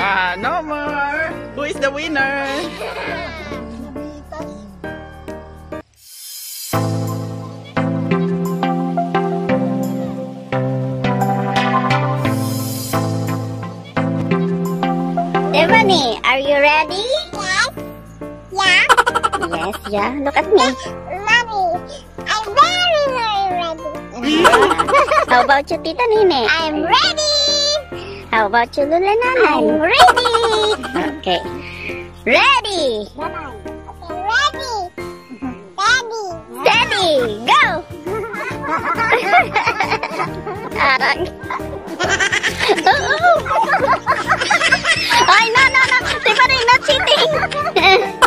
Ah, no more. Who is the winner? Tiffany, are you ready? Yes. Yeah. Yes, yeah. Look at me. How about you, Tita Nene? I'm ready. How about you, Lula I'm Nanay? ready. Okay. Ready, Bye-bye. Okay, ready. Ready. steady, go! Arang. Ay, no, no, no. Tiffany, not cheating.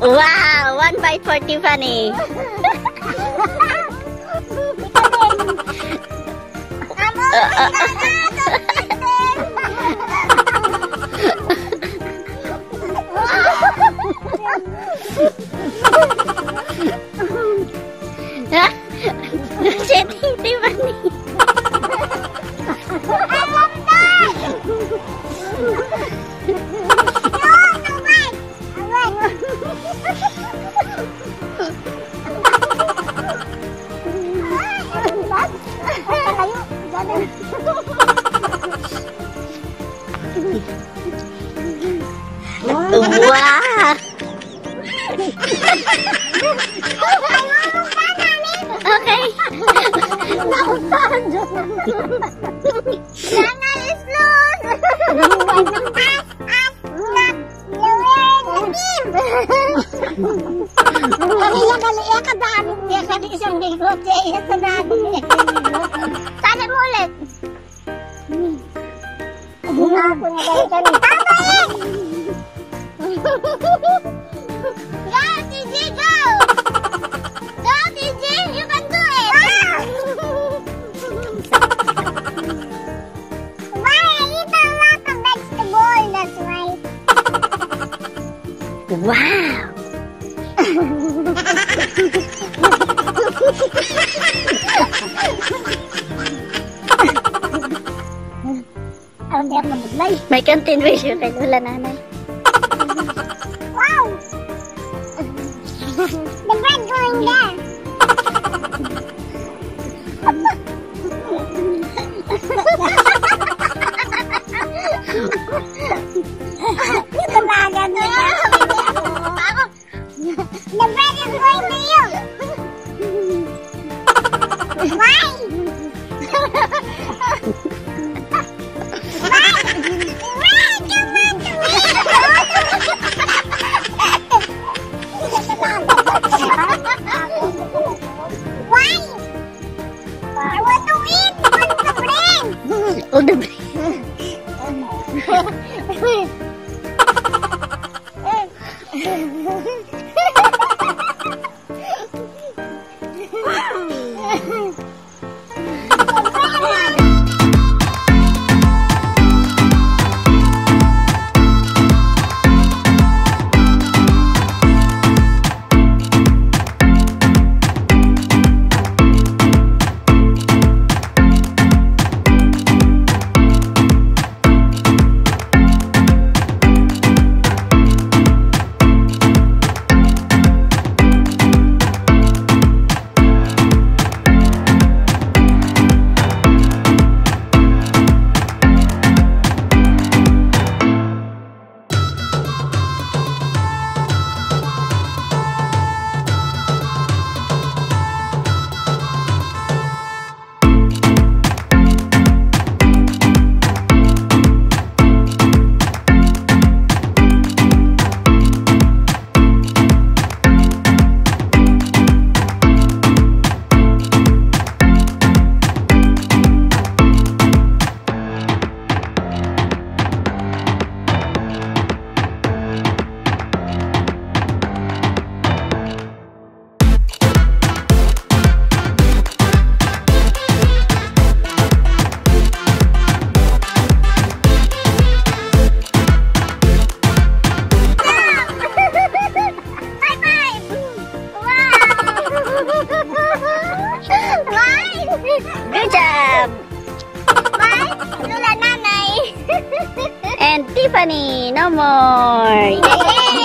Wow, one bite for Tiffany. Wow! Okay. Sana mo ulit. Ako na galit ka rin. Babalik! Go, TJ, go! Go, TJ, you can do it! Why? I eat a lot of vegetable, that's why. Wow! Ako hindi ako mabuglay. May continuation kay Lola Nanay. money no more.